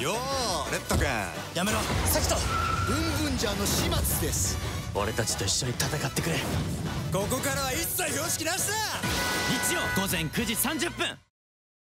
よーレッド君。やめろセキト。ブンブンジャーの始末です。俺たちと一緒に戦ってくれ。ここからは一切標識なしだ。日曜午前9時30分。